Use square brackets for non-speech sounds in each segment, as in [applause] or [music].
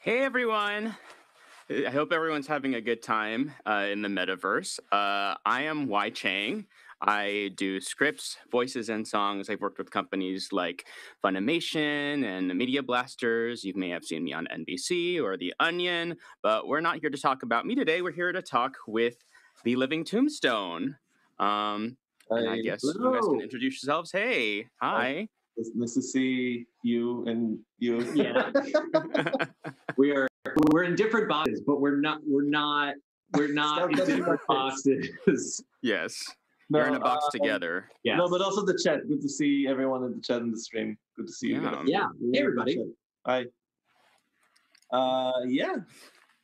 Hey everyone! I hope everyone's having a good time uh, in the metaverse. Uh, I am Y Chang. I do scripts, voices, and songs. I've worked with companies like Funimation and the Media Blasters. You may have seen me on NBC or The Onion, but we're not here to talk about me today. We're here to talk with The Living Tombstone. Um, and I guess you guys can introduce yourselves. Hey, hi. It's nice to see you and you. Yeah. [laughs] we are we're in different boxes, but we're not we're not we're not in different boxes. Yes. No, We're in a box um, together. Yeah. No, but also the chat. Good to see everyone in the chat in the stream. Good to see you. Yeah. yeah. Hey everybody. Hi. Uh, yeah.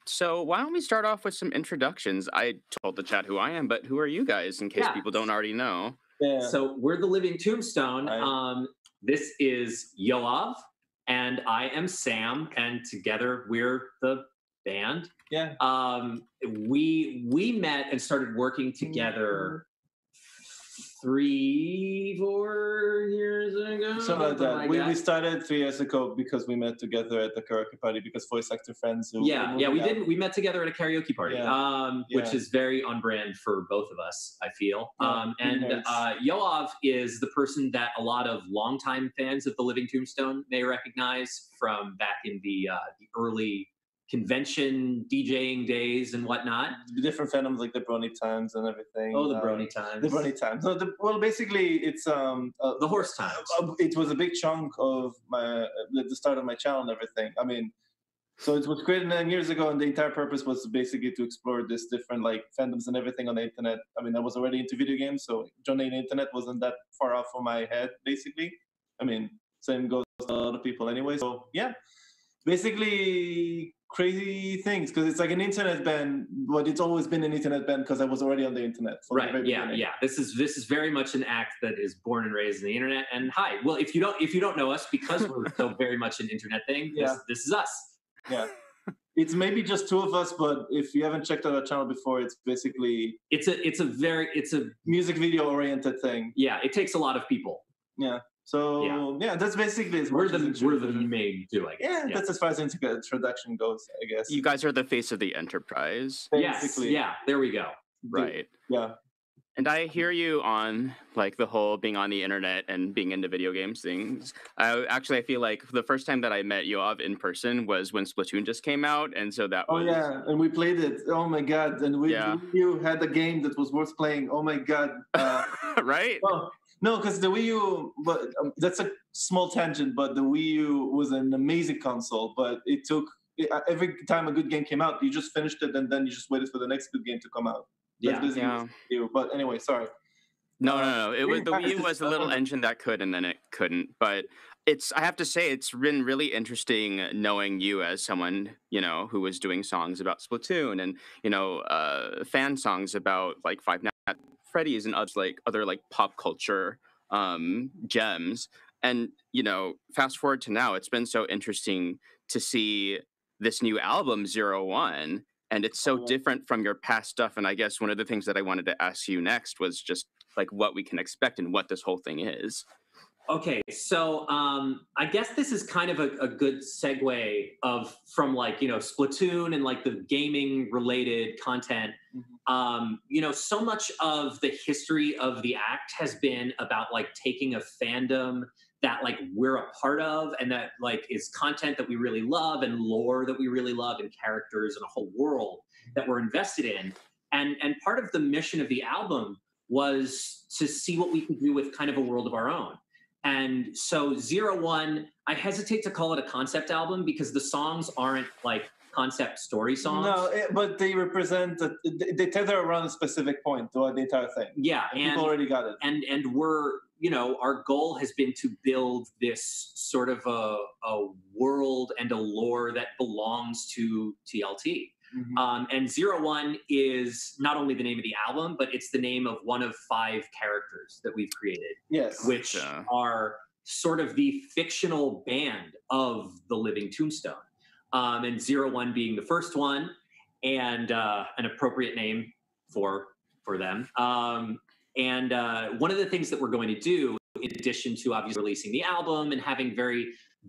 So why don't we start off with some introductions? I told the chat who I am, but who are you guys in case Yeah. people don't already know? Yeah. So we're the Living Tombstone. Hi. Um, this is Yoav, and I am Sam, and together we're the band. yeah. Um, we we met and started working together three, four years ago. Something like that. like we, that. we started three years ago because we met together at the karaoke party because voice actor friends who yeah yeah we out. did we met together at a karaoke party Yeah. um which is very on brand for both of us i feel Yeah, um and uh yoav is the person that a lot of longtime fans of the living tombstone may recognize from back in the uh the early convention djing days and whatnot different fandoms like the Brony Times and everything. oh the uh, brony times The Brony Times. No, the, well, basically, it's um. Uh, the horse times uh, it was a big chunk of my uh, the start of my channel and everything. I mean, so it was created nine years ago, and the entire purpose was basically to explore this different like fandoms and everything on the internet. I mean, I was already into video games, so joining the internet wasn't that far off from my head. Basically, I mean, same goes to a lot of people anyway. So yeah, basically crazy things because it's like an internet band, but it's always been an internet band because I was already on the internet. the right very yeah beginning. yeah this is this is very much an act that is born and raised in the internet and hi well if you don't if you don't know us because we're [laughs] so very much an internet thing Yeah. this, this is us Yeah. [laughs] It's maybe just two of us, but if you haven't checked out our channel before, it's basically it's a it's a very it's a music video oriented thing. yeah it takes a lot of people So Yeah. yeah, that's basically as we're the as we're the introduction. main doing yeah, that's as far as intro- introduction goes, I guess. You guys are the face of the enterprise, yes yeah there we go right? Yeah. And I hear you on like the whole being on the internet and being into video games things. I actually I feel like the first time that I met you Yoav in person was when Splatoon just came out, and so that Oh was yeah, and we played it. Oh my god! And we Yeah. you had a game that was worth playing. Oh my god! Uh, [laughs] right. well, no, because the Wii U, but um, that's a small tangent. But the Wii U was an amazing console, but it took it, uh, every time a good game came out, you just finished it and then you just waited for the next good game to come out. That's yeah basically Yeah. what Wii U. But anyway, sorry. No, no, no. It was the [laughs] Wii U was a little engine that could, and then it couldn't. But it's I have to say it's been really interesting knowing you as someone you know who was doing songs about Splatoon and you know uh, fan songs about like Five Nights at Freddy's and other like other like pop culture um, gems. And you know, fast forward to now, it's been so interesting to see this new album Zero One, and it's so Oh. different from your past stuff. And I guess one of the things that I wanted to ask you next was just like what we can expect and what this whole thing is. okay so um i guess this is kind of a, a good segue of from like you know splatoon and like the gaming related content. Um you know so much of the history of the act has been about like taking a fandom that like we're a part of and that like is content that we really love and lore that we really love and characters and a whole world that we're invested in. And and part of the mission of the album was to see what we could do with kind of a world of our own. And so zero one i hesitate to call it a concept album because the songs aren't like concept story songs No, it, but they represent a, they- they tether around a specific point throughout the entire thing. yeah And, and people already got it. and and we're you know our goal has been to build this sort of a, a world and a lore that belongs to tlt Mhm. um, and zero one is not only the name of the album but it's the name of one of five characters that we've created yes. which Gotcha. are sort of the fictional band of the living tombstone um, and zero one being the first one and uh, an appropriate name for for them um, and uh, one of the things that we're going to do in addition to obviously releasing the album and having very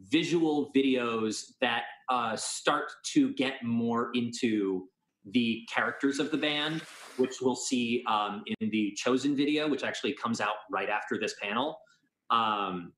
visual videos that uh, start to get more into the characters of the band, which we'll see um, in the Chosen video, which actually comes out right after this panel. Um,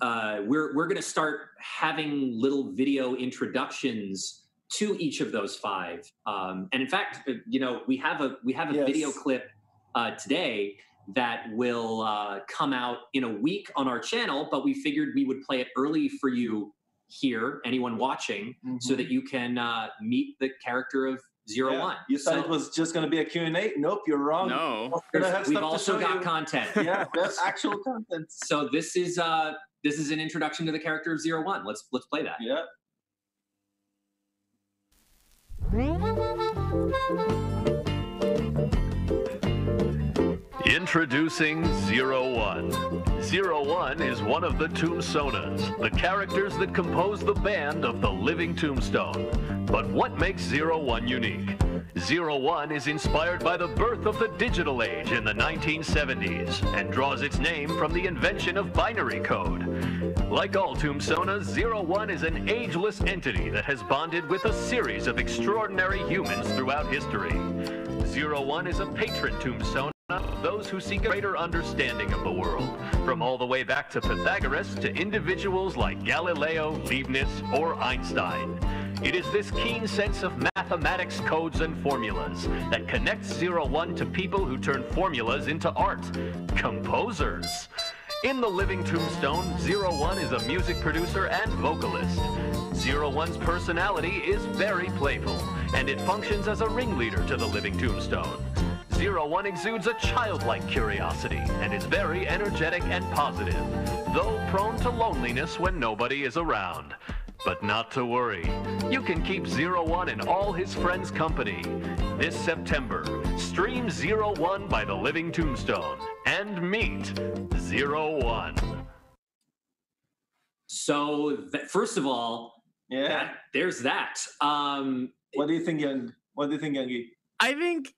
uh, we're we're going to start having little video introductions to each of those five. Um, and in fact, uh, you know, we have a we have a Yes. video clip uh, today that will uh, come out in a week on our channel. But we figured we would play it early for you here, anyone watching, so that you can uh, meet the character of Zero Yeah. One. You thought So it was just gonna be a Q&A? Nope, you're wrong. No. We're gonna there's- have we've stuff to also got you. content. Yeah, we actual content. [laughs] So this is uh, this is an introduction to the character of Zero One. Let's let's play that. Yeah. Introducing Zero One. Zero One is one of the Tombstonas, the characters that compose the band of the Living Tombstone. But what makes Zero One unique? Zero One is inspired by the birth of the digital age in the 1970s and draws its name from the invention of binary code. Like all tombstonas, Zero One is an ageless entity that has bonded with a series of extraordinary humans throughout history. Zero One is a patron tombstone those who seek a greater understanding of the world, from all the way back to Pythagoras to individuals like Galileo, Leibniz, or Einstein. It is this keen sense of mathematics codes and formulas that connects Zero One to people who turn formulas into art. Composers. In The Living Tombstone, Zero One is a music producer and vocalist. Zero One's personality is very playful, and it functions as a ringleader to the Living Tombstone. Zero One exudes a childlike curiosity and is very energetic and positive, though prone to loneliness when nobody is around. But not to worry. You can keep Zero One and all his friends' company. This September, stream Zero One by the Living Tombstone and meet Zero One. So th- first of all, Yeah. that, there's that. Um, What do you think, Young? What do you think, Youngie? I think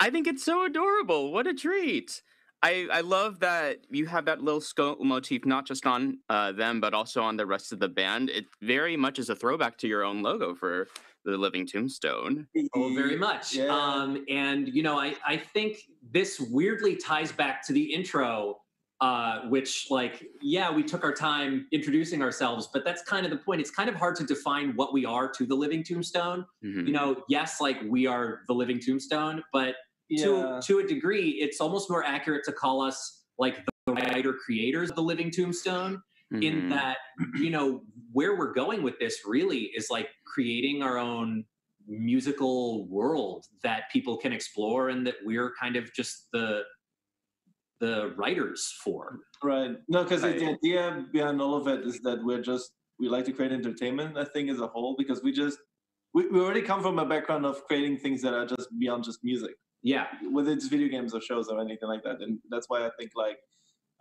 I think it's so adorable. What a treat. I, I love that you have that little skull motif not just on uh, them but also on the rest of the band. It very much is a throwback to your own logo for the Living Tombstone. Oh, very much. Yeah. Um, and you know, I I think this weirdly ties back to the intro, uh, which like yeah, we took our time introducing ourselves, but that's kind of the point. It's kind of hard to define what we are to the Living Tombstone. Mhm. You know, yes, like we are the Living Tombstone, but yeah. to to a degree, it's almost more accurate to call us like the writer creators of the Living Tombstone in Mhm. that you know where we're going with this really is like creating our own musical world that people can explore and that we're kind of just the the writers for Right. No, because Right. the idea behind all of it is that we're just we like to create entertainment. I think as a whole because we just we, we already come from a background of creating things that are just beyond just music, yeah whether it's video games or shows or anything like that. And that's why I think like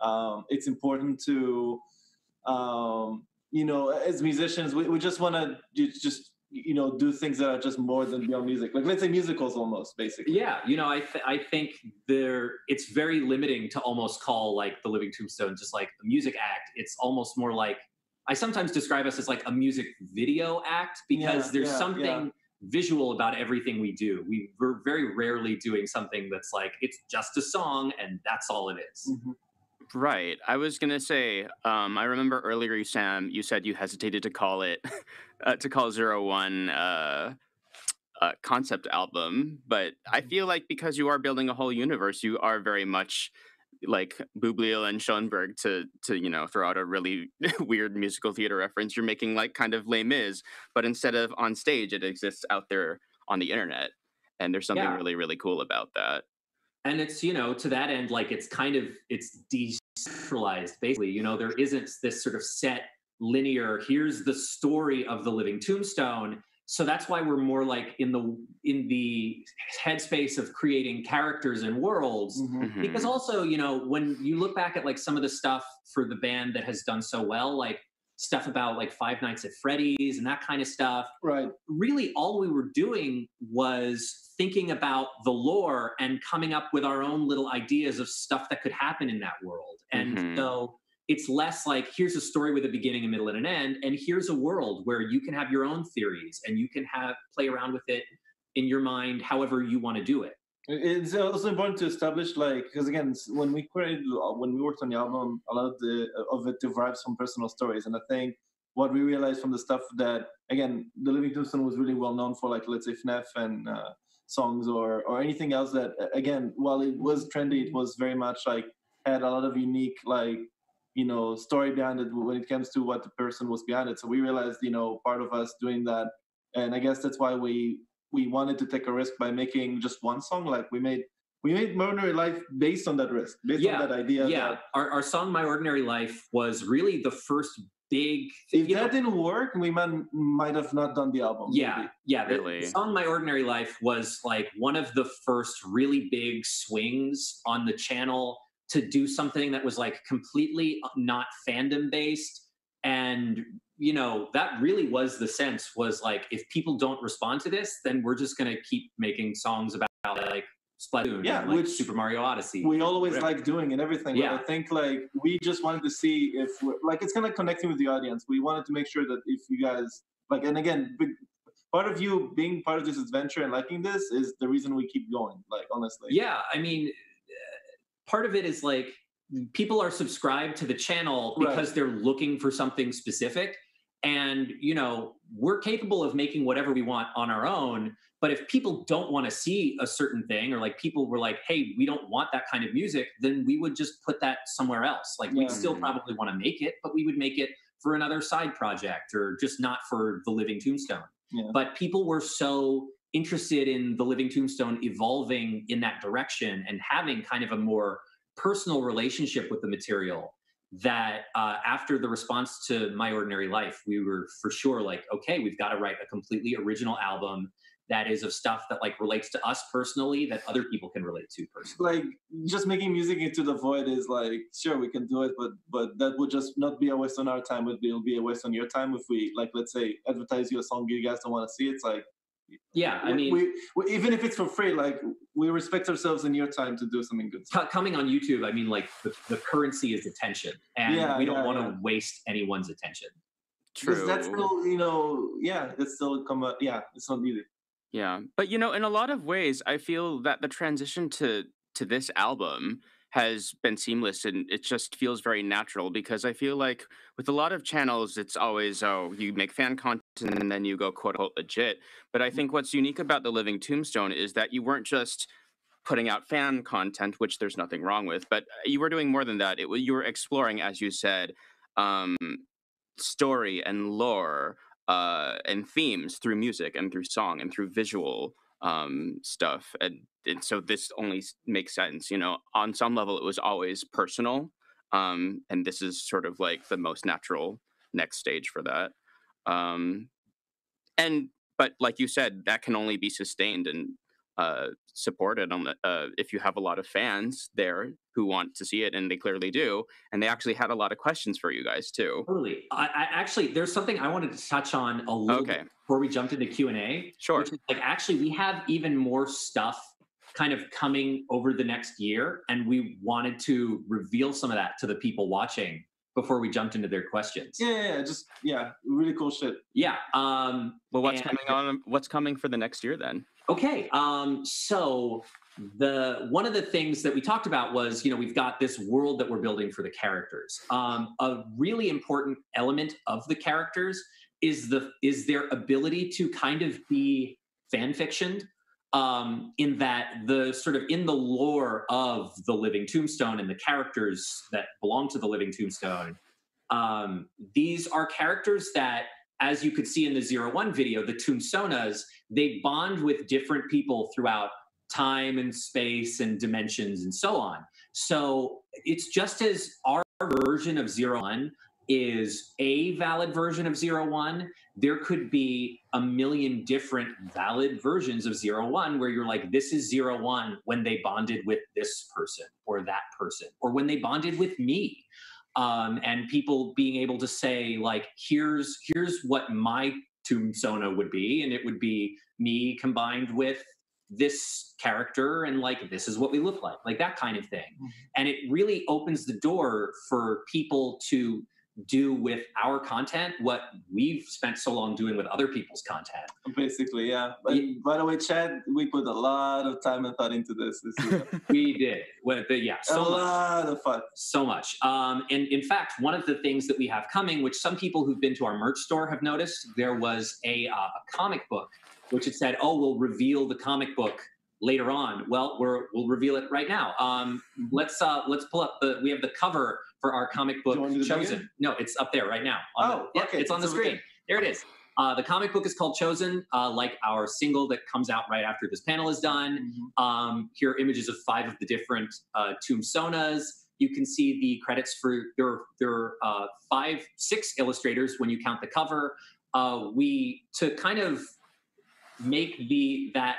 um, it's important to um, you know as musicians we, we just want to just you know do things that are just more than beyond music. Like let's say musicals almost basically. yeah you know i th- i think there it's very limiting to almost call like the living tombstone just like a music act it's almost more like i sometimes describe us as like a music video act because Yeah, there's yeah, something visual about everything we do we, we're very rarely doing something that's like it's just a song and that's all it is. Mhm. Right. I was gonna say. Um, I remember earlier, you Sam, you said you hesitated to call it [laughs] uh, to call Zero One uh, a concept album, but I feel like because you are building a whole universe, you are very much like Boublil and Schoenberg to to you know throw out a really [laughs] weird musical theater reference. You're making like kind of Les Mis, but instead of on stage, it exists out there on the internet, and there's something Yeah. really really cool about that. And it's you know to that end like it's kind of it's decentralized basically you know there isn't this sort of set linear here's the story of the living tombstone so that's why we're more like in the in the headspace of creating characters and worlds Mhm. because Mhm. also you know when you look back at like some of the stuff for the band that has done so well like stuff about like five nights at freddy's and that kind of stuff Right. really all we were doing was thinking about the lore and coming up with our own little ideas of stuff that could happen in that world. And Mhm. so it's less like here's a story with a beginning, a middle, and an end, and here's a world where you can have your own theories and you can have play around with it in your mind however you want to do it. It's uh, also important to establish, like, because again, when we created, uh, when we worked on the album, a lot of the uh, of it derives from personal stories, and I think what we realized from the stuff that, again, the Living Tombstone was really well known for, like, let's say FNAF and uh, songs or or anything else that, again, while it was trendy, it was very much like had a lot of unique, like, you know, story behind it when it comes to what the person was behind it. So we realized, you know, part of us doing that, and I guess that's why we we wanted to take a risk by making just one song. Like we made we made My Ordinary Life based on that risk, based yeah, on that idea. Yeah, that, our, our song My Ordinary Life was really the first big. If that know, didn't work, we might might have not done the album. Yeah, maybe. yeah. The, Really? the song My Ordinary Life was like one of the first really big swings on the channel to do something that was like completely not fandom based and you know that really was the sense was like if people don't respond to this then we're just going to keep making songs about like splatoon Yeah, and, like which super mario odyssey we always like doing and everything. Yeah. But I think like we just wanted to see if we're, like it's kind of connecting with the audience. We wanted to make sure that if you guys like, and again, big, part of you being part of this adventure and liking this is the reason we keep going. Like honestly, yeah i mean uh, part of it is like people are subscribed to the channel Right. because they're looking for something specific. And you know we're capable of making whatever we want on our own. But if people don't want to see a certain thing or like people were like hey we don't want that kind of music then we would just put that somewhere else. Like we'd still probably want to make it but we would make it for another side project or just not for the living tombstone. Yeah. but people were so interested in the living tombstone evolving in that direction and having kind of a more personal relationship with the material that uh, after the response to my ordinary life we were for sure like okay we've got to write a completely original album that is of stuff that like relates to us personally that other people can relate to personally. Like just making music into the void is like sure we can do it but but that would just not be a waste on our time it will be a waste on your time if we like let's say advertise you a song you guys don't want to see it's like yeah i mean we, we even if it's for free like we respect ourselves in your time to do something good co- coming on youtube i mean like the, the currency is attention and Yeah, we don't yeah, want to yeah. waste anyone's attention Because True. that's still you know yeah it's still come up yeah it's not easy Yeah, but you know, in a lot of ways, I feel that the transition to to this album has been seamless and it just feels very natural because I feel like with a lot of channels, it's always oh, you make fan content and then you go quote unquote legit. But I think what's unique about the Living Tombstone is that you weren't just putting out fan content, which there's nothing wrong with, but you were doing more than that. It you were exploring, as you said, um, story and lore uh, and themes through music and through song and through visual um, stuff. And, and so this only makes sense. You know, on some level, it was always personal. Um, and this is sort of like the most natural next stage for that. Um, and, but like you said, that can only be sustained and uh, supported on the, uh, if you have a lot of fans there who want to see it, and they clearly do. And they actually had a lot of questions for you guys too. Totally. I, I actually, there's something I wanted to touch on a little Okay. bit before we jumped into Q and A. Sure. Which is like actually, we have even more stuff kind of coming over the next year, and we wanted to reveal some of that to the people watching before we jumped into their questions. yeah yeah, yeah just yeah really cool shit Yeah. Um, Well, what's And- coming on? What's coming for the next year then? Okay. Um, so the one of the things that we talked about was, you know, we've got this world that we're building for the characters. Um, a really important element of the characters is the is their ability to kind of be fan fictioned. Um, in that the sort of in the lore of the Living Tombstone and the characters that belong to the Living Tombstone, um, these are characters that, as you could see in the Zero One video, the Tombstonas, they bond with different people throughout time and space and dimensions and so on. So it's just as our version of Zero One is a valid version of Zero One, there could be a million different valid versions of Zero One where you're like, this is Zero One when they bonded with this person or that person, or when they bonded with me. Um, and people being able to say, like, here's here's what my tombsona would be, and it would be me combined with this character and like this is what we look like like that kind of thing Mhm. and it really opens the door for people to do with our content what we've spent so long doing with other people's content Basically, yeah. But Yeah. by the way, Chad, we put a lot of time and thought into this this [laughs] [laughs] we did yeah a so much lot of fun. so much. Um, and in fact, one of the things that we have coming, which some people who've been to our merch store have noticed, there was a, uh, a comic book, which it said, "Oh, we'll reveal the comic book later on." Well, we're we'll reveal it right now. Um, let's uh, let's pull up the. We have the cover for our comic book you want me to bring it? chosen. No, it's up there right now. on Oh, the, yeah, okay, it's on the over screen. There it is. Uh, the comic book is called Chosen, uh, like our single that comes out right after this panel is done. Um, here are images of five of the different uh, Tomb Sonas. You can see the credits for there. are- There are uh, five, six illustrators when you count the cover. Uh, we to kind of make the that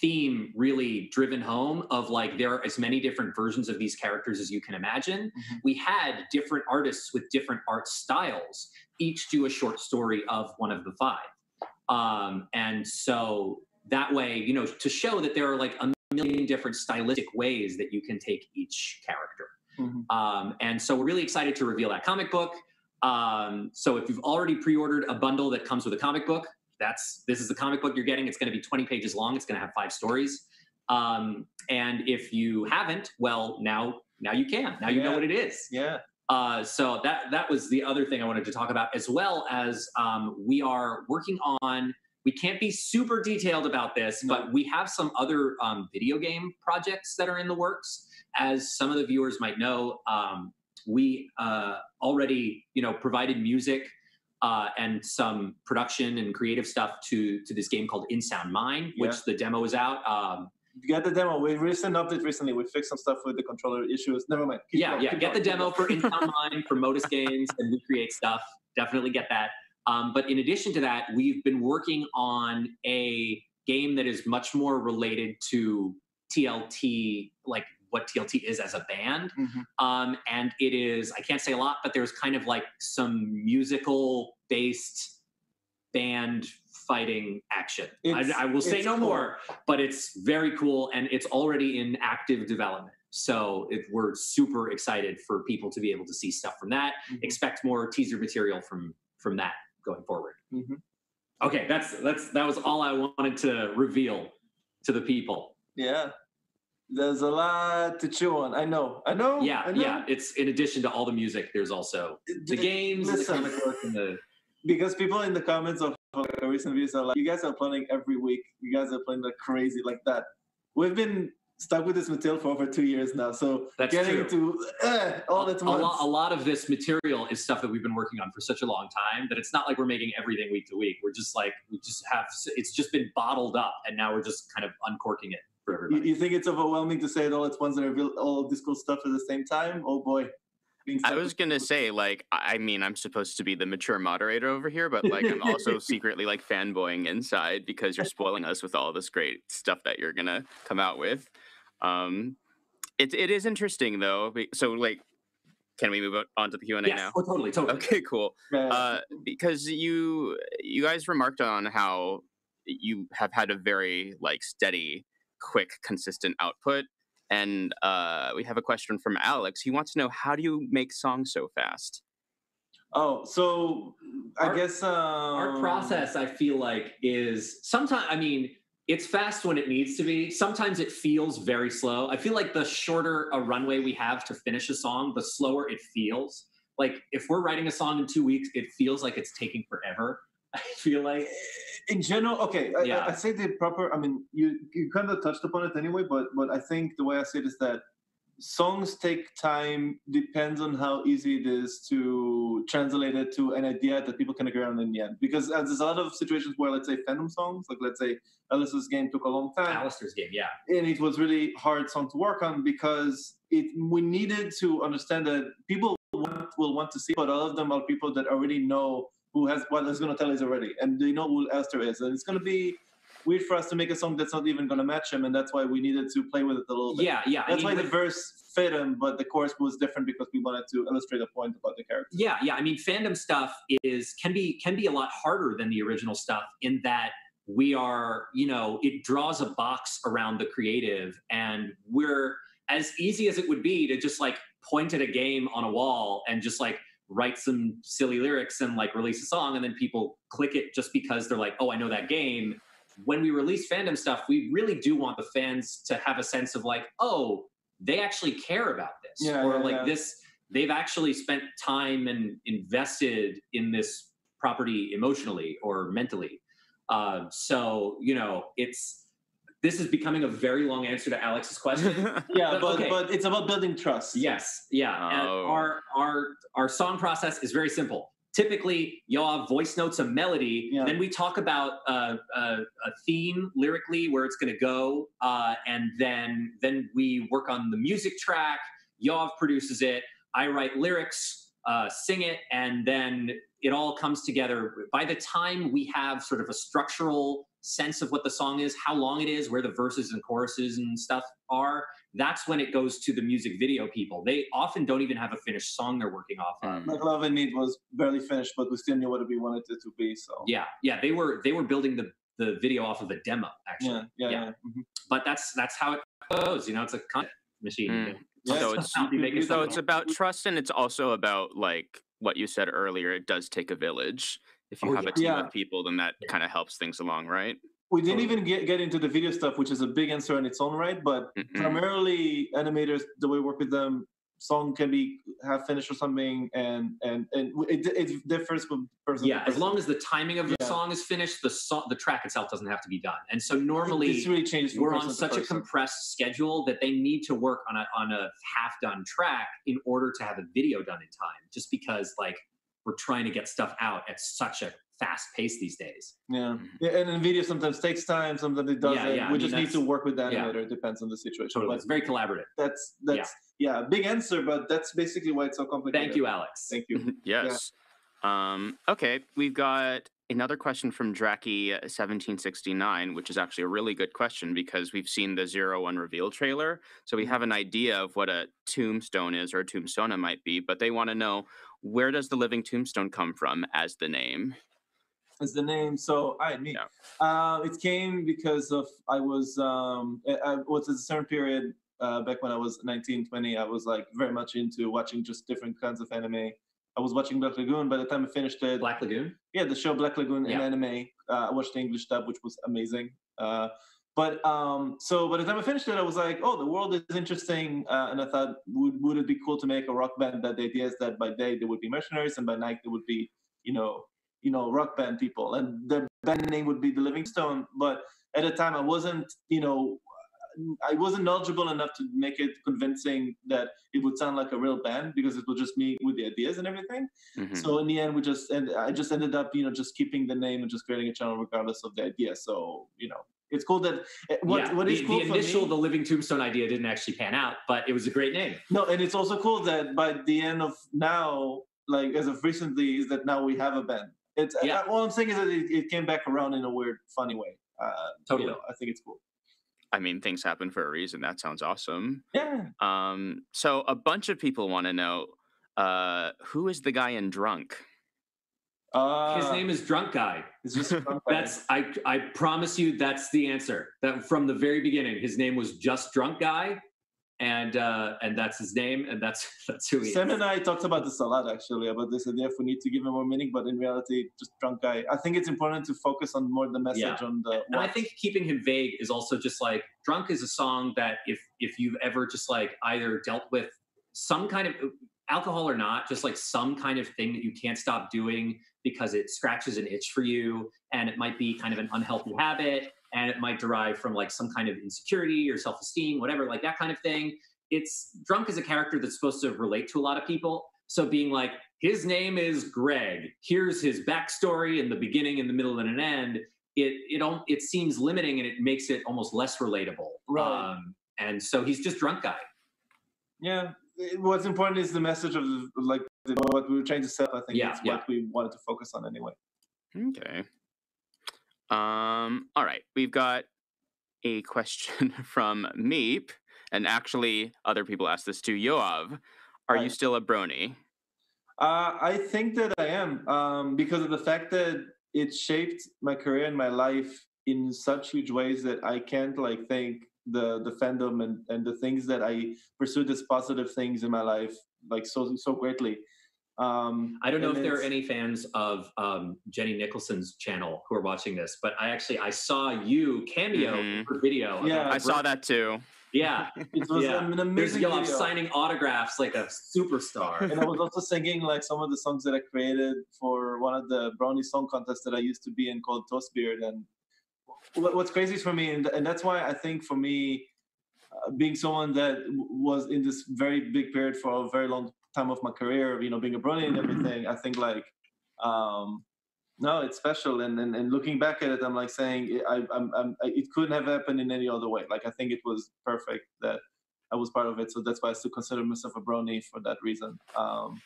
theme really driven home of like there are as many different versions of these characters as you can imagine. Mhm. We had different artists with different art styles each do a short story of one of the five. Um, and so that way, you know, to show that there are like a million different stylistic ways that you can take each character. Mhm. Um, and so we're really excited to reveal that comic book. Um, so if you've already pre-ordered a bundle that comes with a comic book, that's this is the comic book you're getting. It's going to be 20 pages long. It's going to have five stories. Um, and if you haven't, well, now now you can. Now you know what it is. Yeah. Uh, so that that was the other thing I wanted to talk about, as well as um, we are working on. We can't be super detailed about this, No. but we have some other um, video game projects that are in the works. As some of the viewers might know, um, we uh, already, you know, provided music uh, and some production and creative stuff to to this game called In Sound Mind, which Yeah. the demo is out. Um, You got the demo. We recent update recently. We fixed some stuff with the controller issues. Never mind. Keep yeah, going, yeah. Get the going, keep demo for In Sound Mind for Modus Games and we create stuff. Definitely get that. Um, but in addition to that, we've been working on a game that is much more related to TLT, like what TLT is as a band. Mhm. Um, and it is, I can't say a lot, but there's kind of like some musical based band fighting action. I, I will say no cool. more, but it's very cool and it's already in active development. So it, we're super excited for people to be able to see stuff from that. Mhm. Expect more teaser material from from that going forward. Mhm. Okay, that's that's that was all I wanted to reveal to the people. Yeah. There's a lot to chew on. I know. I know. Yeah, I know. yeah. It's in addition to all the music, there's also the games, and the Listen. the [laughs] because people in the comments of recent videos are like, "You guys are planning every week. You guys are playing like crazy like that." We've been stuck with this material for over two years now, so That's getting true. to uh, all at a, lot, a lot of this material is stuff that we've been working on for such a long time that it's not like we're making everything week to week. We're just like we just have it's just been bottled up, and now we're just kind of uncorking it for You, everybody. you think it's overwhelming to say it all at once and reveal all this cool stuff at the same time? Oh boy. I was gonna say, like, I I mean, I'm supposed to be the mature moderator over here, but like, I'm also [laughs] secretly like fanboying inside because you're spoiling us with all this great stuff that you're gonna come out with. Um, it it is interesting though. So, like, can we move on to the Q and A yes, now? oh, totally, totally. Okay, cool. Uh, because you you guys remarked on how you have had a very like steady, quick, consistent output. And uh, we have a question from Alex. He wants to know how do you make songs so fast? oh, so I Our- guess um, Our process, I feel like, is sometimes. I mean, it's fast when it needs to be. Sometimes it feels very slow. I feel like the shorter a runway we have to finish a song, the slower it feels. Like if we're writing a song in two weeks, it feels like it's taking forever. [laughs] I feel like in general, okay, I, Yeah. I, I say the proper. I mean, you you kind of touched upon it anyway, but but I think the way I see it is that songs take time. Depends on how easy it is to translate it to an idea that people can agree on in the end. Because uh, there's a lot of situations where, let's say, fandom songs, like let's say Alice's game took a long time, Alastor's game, yeah. and it was really hard song to work on because it we needed to understand that people want, will want to see, but all of them are people that already know who has what is going to tell us already, and they know who Esther is, and it's going to be weird for us to make a song that's not even going to match him, and that's why we needed to play with it a little bit. Yeah, yeah. I That's mean, why the verse fit him, but the chorus was different because we wanted to illustrate a point about the character. yeah yeah i mean fandom stuff is can be can be a lot harder than the original stuff in that we are, you know, it draws a box around the creative, and we're as easy as it would be to just like point at a game on a wall and just like write some silly lyrics and like release a song and then people click it just because they're like oh i know that game when we release fandom stuff we really do want the fans to have a sense of like oh they actually care about this Yeah, or yeah, like yeah. this they've actually spent time and invested in this property emotionally or mentally uh, so you know it's this is becoming a very long answer to alex's question [laughs] [laughs] Yeah, But, but okay. but it's about building trust. Yes, yeah. And Oh. our our our song process is very simple. Typically, y'all have voice notes, a melody. Yeah. Then we talk about uh, uh, a theme lyrically, where it's going to go, uh, and then then we work on the music track. Yoav produces it. I write lyrics, uh, sing it, and then it all comes together. By the time we have sort of a structural sense of what the song is, how long it is, where the verses and choruses and stuff are, that's when it goes to the music video people. They often don't even have a finished song they're working off of. Mm. Like Love and Need was barely finished, but we still knew what we wanted it to be. So Yeah, yeah, they were they were building the the video off of a demo actually. yeah, yeah, Yeah. yeah. Mhm. But that's that's how it goes. You know, it's a content machine. Mm. Yeah, So it's- it's- Sound, you make it so it's about trust and it's also about like what you said earlier it does take a village if you Oh, have yeah. a team Yeah. of people then that Yeah. kind of helps things along right We didn't even get, get into the video stuff, which is a big answer in its own right. But Mm-mm. primarily animators, the way we work with them, song can be half finished or something, and and and it, it differs from person. Yeah, to as long as the timing of the Yeah. song is finished, the song the track itself doesn't have to be done. And so normally this really changes. we're on such a compressed schedule that they need to work on a on a half done track in order to have a video done in time. Just because like we're trying to get stuff out at such a fast pace these days. Yeah. yeah, and then video sometimes takes time, sometimes it doesn't. Mm-hmm. yeah, I we mean, just need to work with the yeah. animator. It depends on the situation. Totally, But it's very collaborative. that's that's yeah. big answer, but that's basically why it's so complicated. Thank you, Alex. Thank you. [laughs] yes um okay we've got another question from Draki 1769 which is actually a really good question because we've seen the zero one reveal trailer so we have an idea of what a tombstone is or a tombstone might be but they want to know where does the living tombstone come from as the name As the name. So I me. Yeah. Uh, it came because of I was um I, I was at a certain period uh, back when I was 19, 20. I was like very much into watching just different kinds of anime. I was watching Black Lagoon. By the time I finished it, Black Lagoon. yeah, the show Black Lagoon in anime. Uh, I watched the English dub, which was amazing. Uh, but um, so by the time I finished it, I was like, oh, the world is interesting, uh, and I thought, would would it be cool to make a rock band? That the idea is that by day they would be mercenaries, and by night they would be, you know, you know, rock band people, and their band name would be the Living Stone. But at the time, I wasn't, you know, I wasn't knowledgeable enough to make it convincing that it would sound like a real band because it was just me with the ideas and everything. Mhm. So in the end, we just and I just ended up, you know, just keeping the name and just creating a channel regardless of the idea. So you know, it's cool that eh, what yeah, what the, is cool the initial me. the living tombstone idea didn't actually pan out, but it was a great name. no, and it's also cool that by the end of now, like as of recently, is that now we have a band. It's Yeah. uh, all I'm saying is that it, it came back around in a weird, funny way. Uh, Totally. You know, I think it's cool. I mean, things happen for a reason. That sounds awesome. Yeah. Um, so a bunch of people want to know uh, who is the guy in Drunk? Uh, His name is Drunk Guy. is just fun [laughs] That's I I promise you that's the answer. That from the very beginning, his name was just Drunk Guy, and uh, and that's his name, and that's [laughs] that's who he Sam is. and I talked about this a lot actually about this idea if we need to give him more meaning, but in reality, just drunk guy. I think it's important to focus on more the message Yeah. on the. And I think keeping him vague is also just like drunk is a song that if if you've ever just like either dealt with some kind of alcohol or not, just like some kind of thing that you can't stop doing because it scratches an itch for you, and it might be kind of an unhealthy habit, and it might derive from like some kind of insecurity or self esteem, whatever, like that kind of thing. It's drunk is a character that's supposed to relate to a lot of people. So being like, his name is Greg. Here's his backstory in the beginning, in the middle, and an end. It it don't it seems limiting and it makes it almost less relatable. Right. Um, and so he's just drunk guy. yeah, what's important is the message of like what we were trying to set. I think Yeah, it's yeah. what we wanted to focus on anyway. Okay. Um, all right. We've got a question [laughs] from Meep, and actually, other people asked this too. Yoav, are you still a brony? Uh, I think that I am um, because of the fact that it shaped my career and my life in such huge ways that I can't like thank the the fandom and and the things that I pursued as positive things in my life like so so greatly. Um, I don't know if there are any fans of um, Jenny Nicholson's channel who are watching this, but I actually I saw you cameo Mhm. for video. Yeah, I saw that too. Yeah, [laughs] It was yeah. an There's amazing yo, I'm signing autographs like a superstar. and I was also singing like some of the songs that I created for one of the brony song contests that I used to be in called Toastbeard. And what's crazy for me, and, and that's why I think for me, uh, being someone that w- was in this very big period for a very long time of my career, you know, being a brony and everything, I think like, um, no, it's special. And, and and looking back at it, I'm like saying I, I'm, I'm, I, it couldn't have happened in any other way. Like I think it was perfect that I was part of it. So that's why I still consider myself a brony for that reason. Um,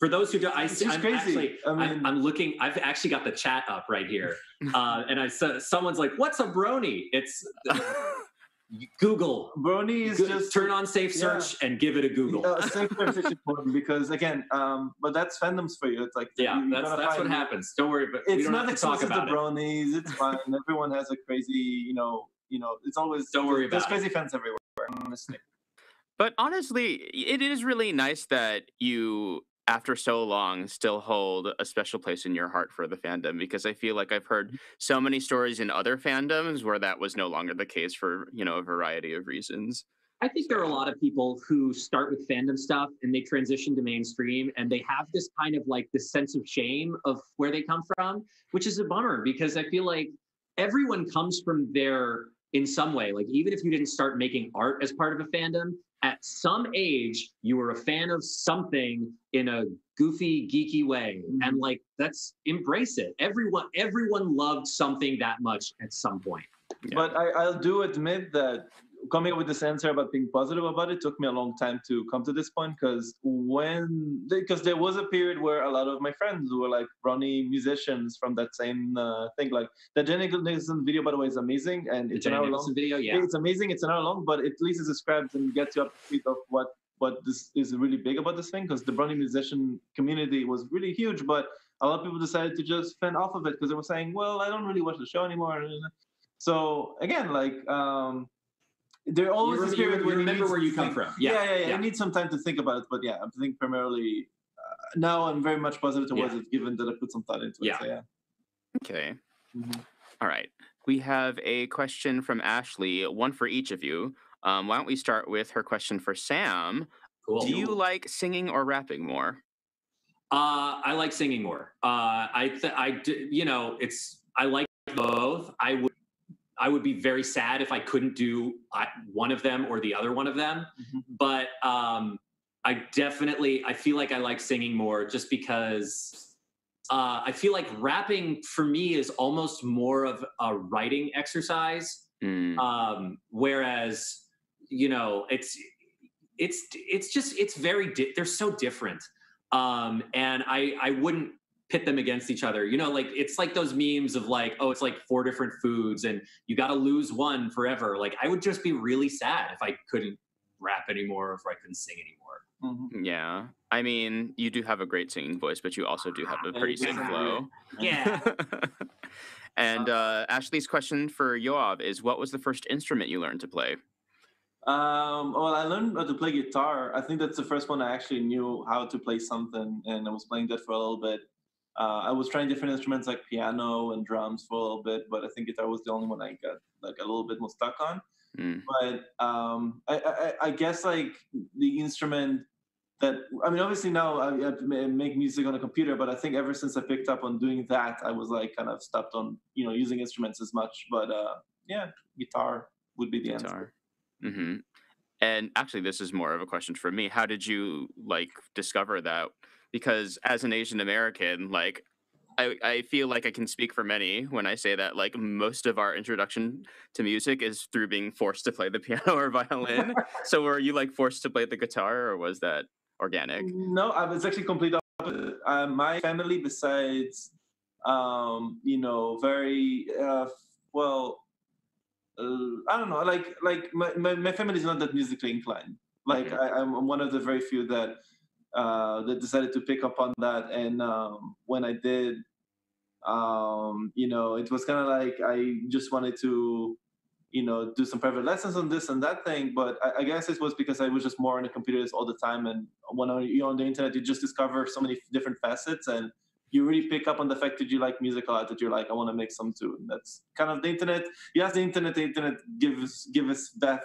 For those who don't, I, It's I'm crazy. actually, I I'm, I'm looking. I've actually got the chat up right here, [laughs] uh, and I saw someone's like, "What's a brony?" It's [laughs] Google. brony is Go- just turn on safe yeah. search and give it a Google. Uh, safe search is important because again, um, but that's fandoms for you. It's like yeah, you- you that's that's what find- happens. Don't worry, but we It's don't not have to talk exclusive to about it. bronies. It's [laughs] fine. Everyone has a crazy, you know, you know. It's always Don't worry There's about it. crazy fans everywhere. Honestly, But honestly, it is really nice that you, after so long, still hold a special place in your heart for the fandom because I feel like I've heard mm-hmm. so many stories in other fandoms where that was no longer the case for, you know, a variety of reasons. I think there are a lot of people who start with fandom stuff and they transition to mainstream and they have this kind of like this sense of shame of where they come from, which is a bummer because I feel like everyone comes from there in some way. Like even if you didn't start making art as part of a fandom, at some age you were a fan of something in a goofy, geeky way. And mm-hmm. like that's embrace it. Everyone everyone loved something that much at some point. Yeah. but I, I'll do admit that coming up with this answer about being positive about it took me a long time to come to this point because when because there was a period where a lot of my friends were like brony musicians from that same uh, thing like the Jenny Nicholson video by the way is amazing and The it's an Jenny hour long video, yeah. it's amazing. It's an hour long, but at least it describes and gets you up to speed of what what this is really big about this thing. Because the brony musician community was really huge, but a lot of people decided to just fend off of it because they were saying, "Well, I don't really watch the show anymore." So again, like um, there You, always rem- this you period rem- where you you remember where you come think- from. Yeah, Yeah, yeah, yeah. yeah. I need some time to think about it, but yeah, I think primarily uh, now I'm very much positive towards Yeah. it, given that I put some thought into it. Yeah. So, yeah. Okay. Mhm. All right. We have a question from Ashley, one for each of you. Um, why don't we start with her question for Sam? Cool. Do you like singing or rapping more? Uh, I like singing more. Uh, I, th- I, d- you know, it's I like both. I would, I would be very sad if I couldn't do one of them or the other one of them. Mhm. But um, I definitely, I feel like I like singing more just because uh, I feel like rapping for me is almost more of a writing exercise Hmm. um whereas you know it's it's it's just it's very di- they're so different um and i i wouldn't pit them against each other you know like it's like those memes of like oh it's like four different foods and you got to lose one forever like i would just be really sad if i couldn't rap anymore or if i couldn't sing anymore Mhm. Yeah. I mean, you do have a great singing voice, but you also do have a pretty you sick flow. yeah [laughs] and uh, Ashley's question for Yoav is what was the first instrument you learned to play? Um, well, I learned how to play guitar. I think that's the first one I actually knew how to play something, and I was playing that for a little bit. Uh, I was trying different instruments like piano and drums for a little bit, but I think guitar was the only one I got like a little bit more stuck on. Mm. But um, I, I, I guess like the instrument that I mean, obviously now I, I make music on a computer, but I think ever since I picked up on doing that, I was like kind of stopped on you know using instruments as much. But uh, yeah, guitar would be the answer. Guitar. hmm And actually, this is more of a question for me. How did you like discover that? Because as an Asian American, like I, I feel like I can speak for many when I say that like most of our introduction to music is through being forced to play the [laughs] piano or violin. [laughs] so were you like forced to play the guitar or was that organic? No, I was actually complete opposite. Uh, my family, besides, um, you know, very uh, well, uh, I don't know, like like my, my, my family is not that musically inclined. Like Mhm. I, I'm one of the very few that uh, that decided to pick up on that, and um, when I did. Um, you know, it was kind of like I just wanted to, you know, do some private lessons on this and that thing. But I, I guess it was because I was just more on the computers all the time, and when you're on the internet, you just discover so many different facets and you really pick up on the fact that you like music a lot that you're like i want to make some too and that's kind of the internet you ask the internet the internet gives give us back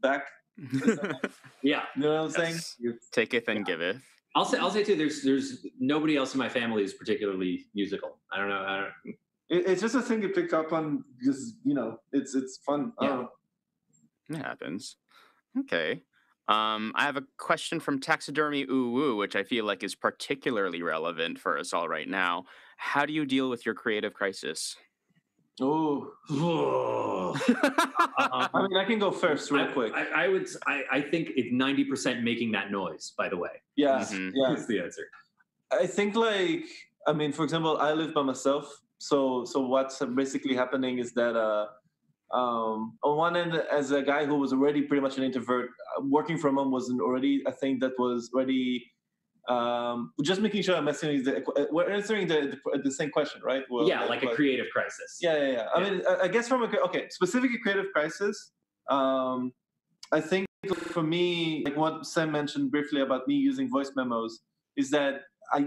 back [laughs] yeah you know what i'm saying Yes. Taketh and giveth. I'll say I'll say too. There's there's nobody else in my family is particularly musical. I don't know. I don't, It- it's just a thing you pick up on because you know it's it's fun I don't. It happens. Okay. Um, I have a question from Taxidermy Ooh Woo, which I feel like is particularly relevant for us all right now. How do you deal with your creative crisis? Oh [laughs] i mean i can go first real I, quick I, I would. I, I think it's ninety percent making that noise. By the way, yeah Mhm. yeah is the answer. I think like I mean, for example, I live by myself. So so what's basically happening is that uh, um, on one end, as a guy who was already pretty much an introvert, uh, working from home wasn't already a thing that was already. Um, just making sure I'm answering the we're answering the, the the same question, right? Well, yeah, like a creative crisis. yeah, yeah, yeah. I Yeah. mean, I- I guess from a okay, specifically creative crisis. Um, I think for me, like what Sam mentioned briefly about me using voice memos, is that I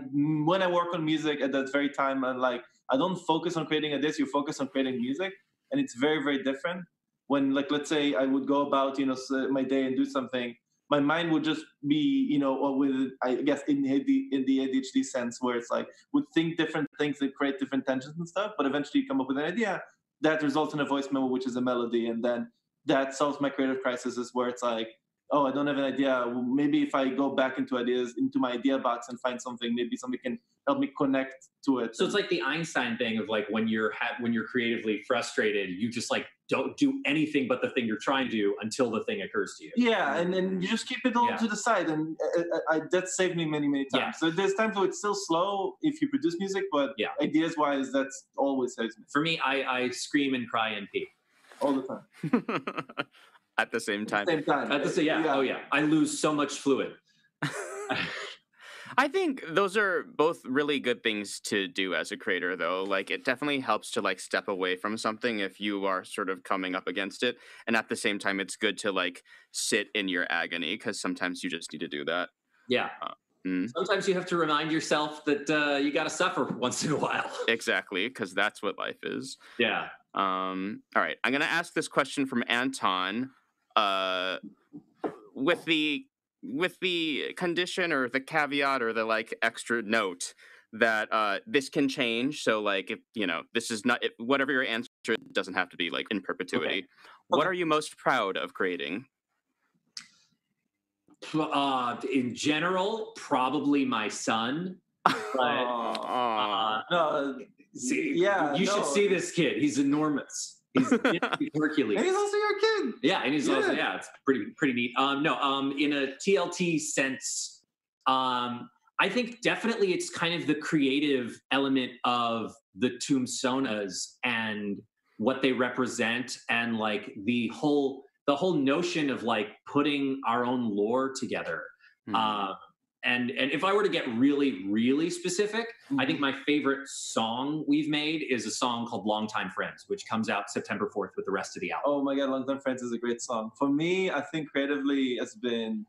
when I work on music at that very time, and like I don't focus on creating a disc, you focus on creating music, and it's very very different. When like let's say I would go about you know my day and do something, my mind would just be you know or with I guess in the in the ADHD sense where it's like would think different things that create different tensions and stuff, but eventually you come up with an idea that results in a voice memo, which is a melody, and then that solves my creative crisis. Is where it's like, oh, I don't have an idea. Maybe if I go back into ideas, into my idea box, and find something, maybe somebody can help me connect to it. So it's like the Einstein thing of like when you're ha- when you're creatively frustrated, you just like don't do anything but the thing you're trying to do until the thing occurs to you. yeah, and then you just keep it all Yeah. to the side, and uh, uh, I, that saved me many, many times. Yeah. So there's times where it's still slow if you produce music, but Yeah. ideas wise, that's always saves me For me, I, I scream and cry and pee. all the time. [laughs] At the same time. At the Same time. At the sa- yeah, oh yeah, I lose so much fluid. [laughs] I think those are both really good things to do as a creator though. Like it definitely helps to like step away from something if you are sort of coming up against it. And at the same time it's good to like sit in your agony because sometimes you just need to do that. Yeah. Mm. Sometimes you have to remind yourself that uh, you got to suffer [laughs] once in a while. Exactly, because that's what life is. yeah. Um, all right, I'm gonna ask this question from Anton, uh, with the with the condition or the caveat or the like extra note that uh, this can change. So, like, if you know, this is not if, whatever your answer doesn't have to be like in perpetuity. What Okay. are you most proud of creating? Uh, in general, probably my son. But [laughs] Aw. uh, no, see, yeah, you no. should see this kid. He's enormous. He's, [laughs] he's Hercules. and he's also your kid. Yeah, and he's also Yeah. yeah, it's pretty pretty neat. Um, no, um, in a TLT sense, um, I think definitely it's kind of the creative element of the tombstonas and what they represent, and like the whole the whole notion of like putting our own lore together. Hmm. Uh, and and if I were to get really really specific, I Mm-hmm. think my favorite song we've made is a song called "Longtime Friends," which comes out September fourth with the rest of the album. Oh my god, Long Time Friends is a great song. For me, I think creatively has been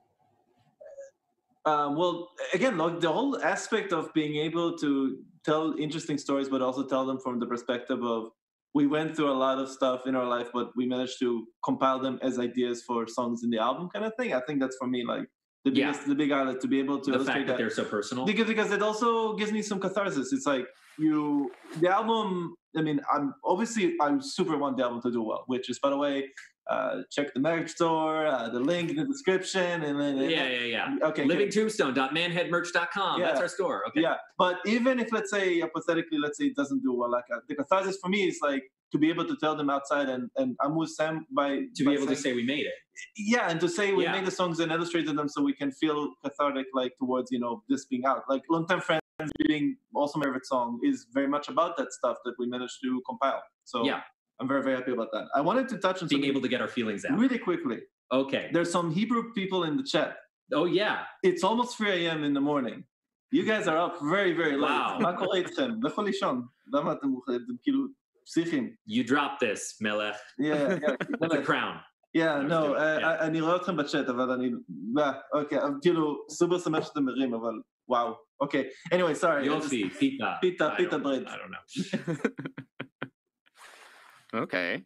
um, well, again, like the whole aspect of being able to tell interesting stories, but also tell them from the perspective of we went through a lot of stuff in our life, but we managed to compile them as ideas for songs in the album, kind of thing. I think that's for me like the Yeah. biggest, the big highlight to be able to the illustrate fact that that. they're so personal. because because it also gives me some catharsis. It's like you the album. I mean, I'm obviously I super want the album to do well, which is by the way, uh, check the merch store, uh, the link in the description, and then yeah, yeah, yeah. okay. LivingTombstone.manheadmerch.com. That's our store. Okay. Yeah, but even if let's say hypothetically, let's say it doesn't do well, like uh, the catharsis for me is like to be able to tell them outside, and and I'm with Sam by To by be able to saying- say we made it. yeah, and to say we Yeah. made the songs and illustrated them so we can feel cathartic, like towards you know this being out. Like long time friends being also my favorite song is very much about that stuff that we managed to compile. So Yeah. I'm very very happy about that. I wanted to touch on Being something able to get our feelings out. really quickly. Okay. There's some Hebrew people in the chat. Oh yeah. It's almost 3 a.m. in the morning. You guys are up very very late. Wow. מה קורה איתכם? לכו לישון. למה אתם אתם כאילו [laughs] פסיכים? You drop this, Melech. Yeah, yeah. [laughs] The crown. Yeah, I'm no, doing it, uh, yeah. אני רואה אתכם בצ'אט, אבל אני... אה, אוקיי, אבל כאילו, סופר שמח שאתם מרים, אבל וואו. אוקיי, anyway, sorry. I just- Yossi, pita. [laughs] Pita, I pita don't- bread. I don't know. [laughs] okay.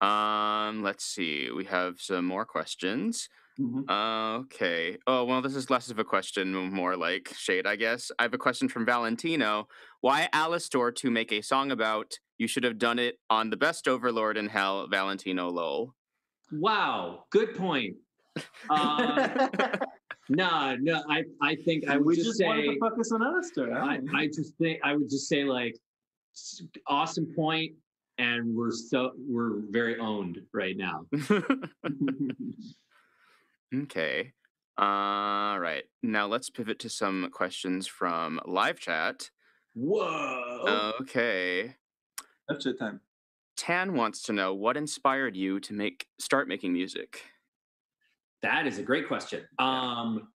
Um, let's see. We have some more questions. Mhm. Uh, okay. Oh, well, this is less of a question, more like shade, I guess. I have a question from Valentino. Why Alistor to make a song about? you should have done it on the best Overlord in Hell, Valentino lol. Wow, good point. Uh, no, no, I, I think I would we just, just say, wanted to focus on Alastor. I, I just think I would just say like, awesome point, and we're so we're very owned right now. [laughs] [laughs] okay. All right. Now let's pivot to some questions from live chat. Whoa! Okay. That's your time. Tan wants to know what inspired you to make start making music. That is a great question. Um,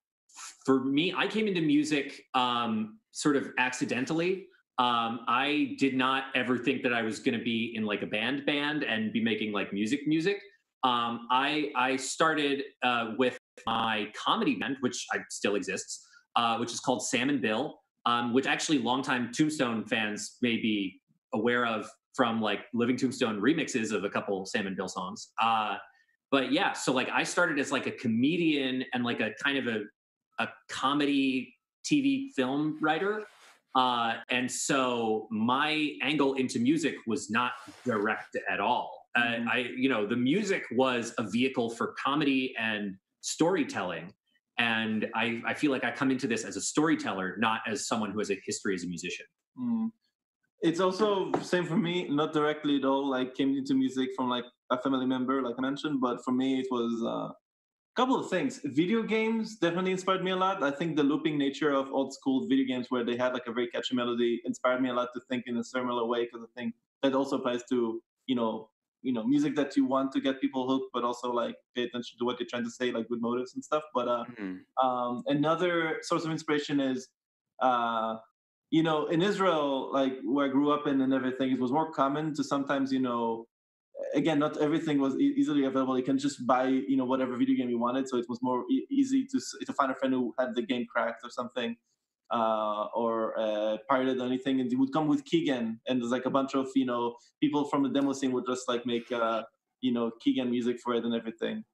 for me, I came into music um, sort of accidentally. Um, I did not ever think that I was going to be in like a band band and be making like music music. Um, I I started uh, with my comedy band, which I, still exists, uh, which is called Sam and Bill, um, which actually longtime Tombstone fans may be aware of from like Living Tombstone remixes of a couple Sam and Bill songs. Uh, but yeah, so like I started as like a comedian and like a kind of a a comedy TV film writer. Uh, and so my angle into music was not direct at all. Uh, Mhm. I, you know, the music was a vehicle for comedy and storytelling. And I, I feel like I come into this as a storyteller, not as someone who has a history as a musician. Mm. It's also same for me, not directly at all. Like came into music from like a family member, like I mentioned, but for me it was uh, a couple of things. Video games definitely inspired me a lot. I think the looping nature of old school video games, where they had like a very catchy melody, inspired me a lot to think in a similar way. Because I think that also applies to you know you know music that you want to get people hooked, but also like pay attention to what you're trying to say, like good motives and stuff. But uh, Mhm. um, another source of inspiration is, uh, you know, in Israel, like where I grew up in and everything, it was more common to sometimes, you know, again, not everything was e- easily available. You can just buy, you know, whatever video game you wanted. So it was more e- easy to to find a friend who had the game cracked or something, uh, or uh, pirated or anything, and it would come with keygen, and there's like a bunch of, you know, people from the demo scene would just like make, uh, you know, keygen music for it and everything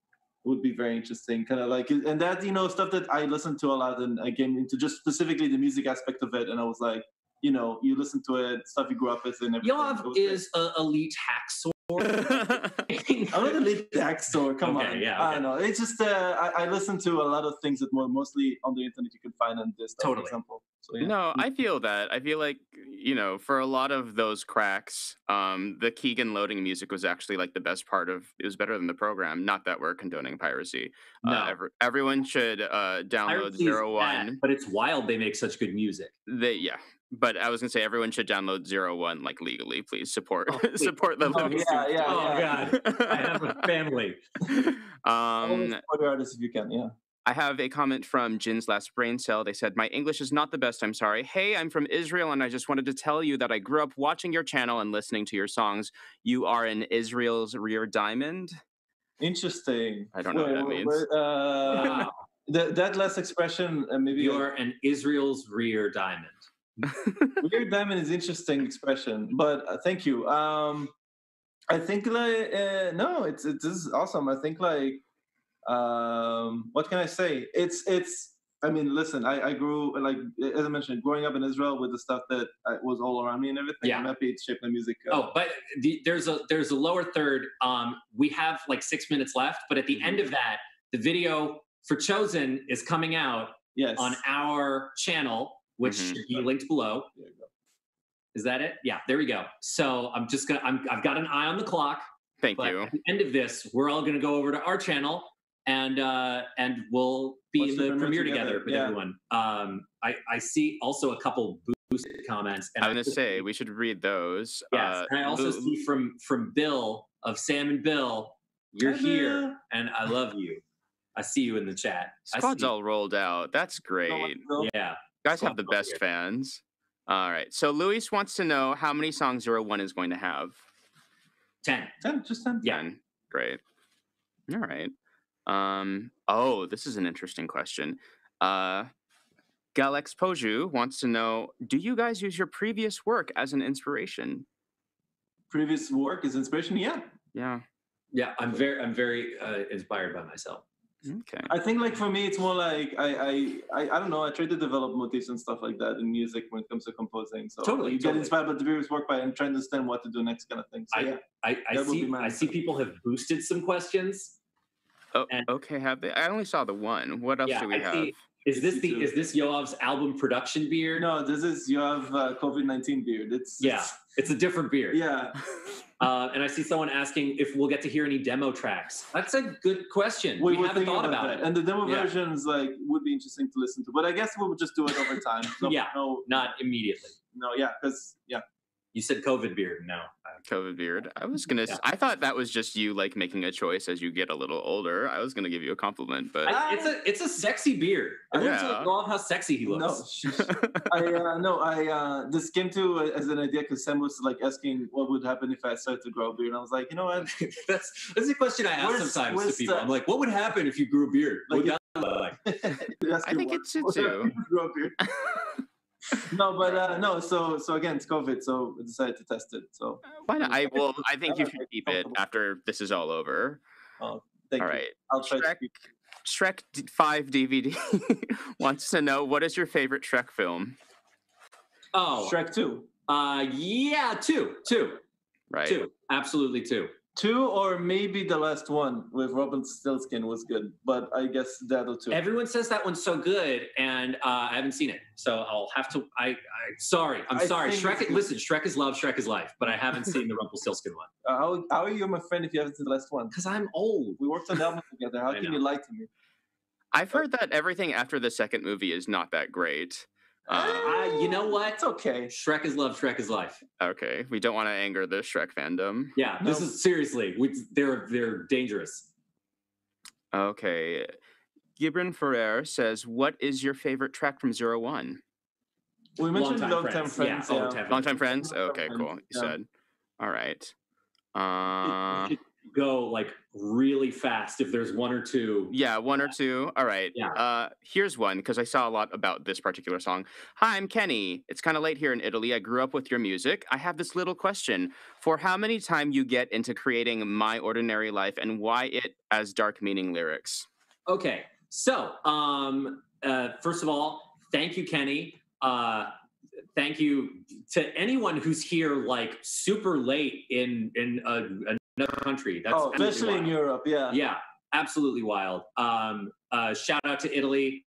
would be very interesting. Kind of like, and that you know stuff that I listened to a lot, and I came into just specifically the music aspect of it, and I was like, you know, you listen to it, stuff you grew up with, and everything. It Yoav was great. is a elite hacksaw. [laughs] I'm not a lead store. Come Okay, on. yeah, I don't know. It's just uh, I, I listen to a lot of things that more mostly on the internet you can find on this. Totally. For example. So, yeah. No, I feel that. I feel like you know, for a lot of those cracks, um, the keygen loading music was actually like the best part of. It was better than the program. Not that we're condoning piracy. No. Uh, every, everyone should uh, download is bad, but it's wild they make such good music. They yeah. But I was gonna say everyone should download Zero One like legally. Please support Oh, [laughs] support the Oh, living yeah, yeah, oh [laughs] yeah. God, I have a family. [laughs] Always um, support your artists if you can. Yeah. I have a comment from Jin's last brain cell. They said, My English is not the best. I'm sorry. Hey, I'm from Israel, and I just wanted to tell you that I grew up watching your channel and listening to your songs. You are in Israel's rear diamond. Interesting. I don't know what that Wait, means. wait, uh, Wow. that, that last expression, uh, maybe You're an Israel's rear diamond. [laughs] rear diamond is interesting expression but uh, thank you um i think like uh, no it's it is awesome i think like um what can i say it's it's i mean listen i i grew like as i mentioned growing up in israel with the stuff that uh, was all around me and everything Yeah. i'm happy it's shaped my music uh, Oh, but the, there's a there's a lower third. Um, we have like six minutes left, but at the end of that, the video for Chosen is coming out yes on our channel, which Mhm. should be linked below. There you go. Is that it? Yeah, there we go. So I'm just gonna I'm I've got an eye on the clock. Thank But you. at the end of this, we're all gonna go over to our channel and uh and we'll be Watch in the the premiere premiere together, together with yeah. everyone. Um I, I see also a couple boosted comments. And I'm gonna also say we should read those. Yes, Uh, and I also Lu- see from from Bill of Sam and Bill, you're Hi, here, and I love you. I see you in the chat. Squad's all rolled out. That's great. Bill. Yeah, guys have the best fans. All right. So Luis wants to know how many songs Zero One is going to have. Ten. Ten, just ten. Yeah. Ten. Great. All right. Um. Oh, this is an interesting question. Uh, Galex Poju wants to know: Do you guys use your previous work as an inspiration? Previous work is inspiration. Yeah, Yeah. Yeah, I'm very I'm very uh, inspired by myself. Okay. I think like for me, it's more like I I I, I don't know. I try to develop motifs and stuff like that in music when it comes to composing. So Totally, you get inspired by the previous work by and try to understand what to do next, kind of thing. So I- yeah, I, I see I see people have boosted some questions. Oh, and- okay. Have they? I only saw the one. What else Yeah, do we I have? see. Is this the is this Yoav's album production beard? no, this is you have uh, COVID nineteen beard. It's Yeah, it's- it's a different beard. yeah. [laughs] Uh, and I see someone asking if we'll get to hear any demo tracks. That's a good question. We, were haven't thought about that. it. And the demo Yeah. versions like would be interesting to listen to, but I guess we'll just do it over time. [laughs] No, Yeah. no, Not immediately. no, yeah, because yeah, You said COVID beard. No. COVID beard. I was gonna. Yeah. I thought that was just you like making a choice as you get a little older. I was gonna give you a compliment, but I, it's a it's a sexy beard. Everyone's Yeah. like, love how sexy he no, looks. sh- I uh, no, I uh, this came to uh, as an idea because Sam was like asking what would happen if I started to grow a beard, and I was like, you know what? [laughs] that's that's a question I ask Where's- sometimes where's to people. the- I'm like, what would happen if you grew a beard? Like, What that look like? [laughs] Ask I you think what- it's it what too. [laughs] happened if you grow a beard. no, but uh, no. So so again, it's COVID, so I decided to test it. So Why not? I will. I think you should keep it after this is all over. Oh, thank all you. right. I'll try Shrek, to keep. Shrek Five DVD [laughs] wants to know what is your favorite Shrek film? Oh, Shrek two. uh, yeah, two, two, Right. two, absolutely two. Two or maybe the last one with Rumpelstiltskin was good, but I guess that other two. Everyone says that one's so good, and uh, I haven't seen it, so I'll have to. I, I sorry, I'm I sorry. Shrek, it's- listen, Shrek is love, Shrek is life, but I haven't seen the Rumpelstiltskin one [laughs] Uh, how, how are you my friend if you haven't seen the last one? because I'm old. We worked on the album together. [laughs] How can know. you lie to me? I've heard that everything after the second movie is not that great. Uh, Uh, you know what? It's okay. Shrek is love, Shrek is life. okay, we don't want to anger the Shrek fandom. Yeah, this No. is seriously. We, they're they're dangerous. Okay. Gibran Ferrer says, "What is your favorite track from Zero One? We mentioned Long-time long time friends. friends. Yeah, Yeah, long-time Longtime friends. Longtime Okay, Friends, cool. You yeah. said. All right. It- Uh, it should go like really fast if there's one or two. yeah, one or two. All right. Yeah. Uh, here's one because I saw a lot about this particular song. Hi, I'm Kenny. It's kind of late here in Italy. I grew up with your music. I have this little question for how many time you get into creating My Ordinary Life and why it as dark meaning lyrics. Okay, so um, uh, first of all, thank you, Kenny. Uh, thank you to anyone who's here like super late in in a, another country. That's oh, especially in. Europe. Yeah. Yeah, absolutely wild. Um, uh, shout out to Italy.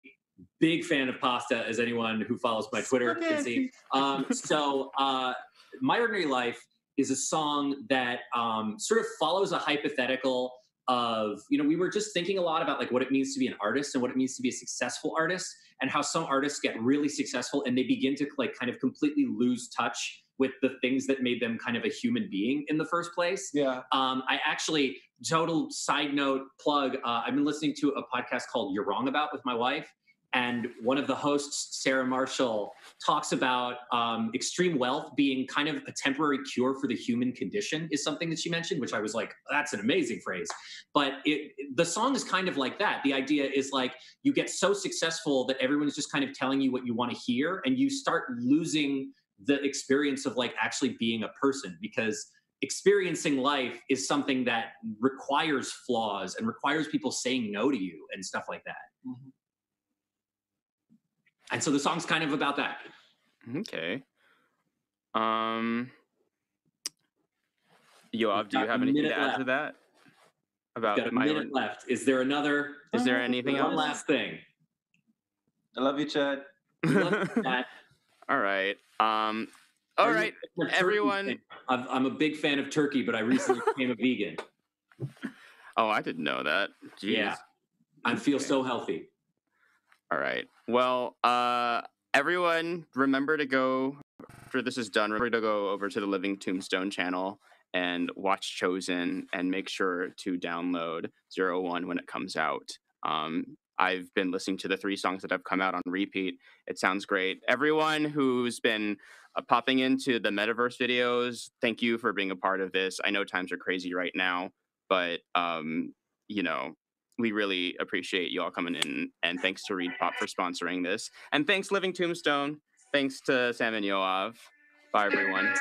Big fan of pasta, as anyone who follows my Twitter can see. Um, so, uh, My Ordinary Life is a song that um, sort of follows a hypothetical of, you know, we were just thinking a lot about like what it means to be an artist and what it means to be a successful artist and how some artists get really successful and they begin to like kind of completely lose touch with the things that made them kind of a human being in the first place. Yeah. Um, I actually, total side note plug, uh, I've been listening to a podcast called You're Wrong About with my wife. And one of the hosts, Sarah Marshall, talks about um, extreme wealth being kind of a temporary cure for the human condition, is something that she mentioned, which I was like, that's an amazing phrase. But it, the song is kind of like that. The idea is like you get so successful that everyone's just kind of telling you what you want to hear, and you start losing the experience of like actually being a person because experiencing life is something that requires flaws and requires people saying no to you and stuff like that. Mhm. And so the song's kind of about that. Okay. Um, Yoav, do you have a anything to minute add to that? About Got a my minute left. Is there another? Is there anything One else? last thing. I love you, Chad. [laughs] We love that. [laughs] all right. Um, all right. everyone- I'm, I'm a big fan of turkey, but I recently [laughs] became a vegan. Oh, I didn't know that. Jeez. Yeah. I feel Okay. so healthy. All right. Well, uh, everyone, remember to go after this is done. Remember to go over to the Living Tombstone channel and watch Chosen, and make sure to download Zero One when it comes out. Um, I've been listening to the three songs that have come out on repeat. It sounds great. Everyone who's been uh, popping into the metaverse videos, thank you for being a part of this. I know times are crazy right now, but um, you know, we really appreciate you all coming in. And thanks to ReedPop for sponsoring this. And thanks, Living Tombstone. Thanks to Sam and Yoav. Bye, everyone.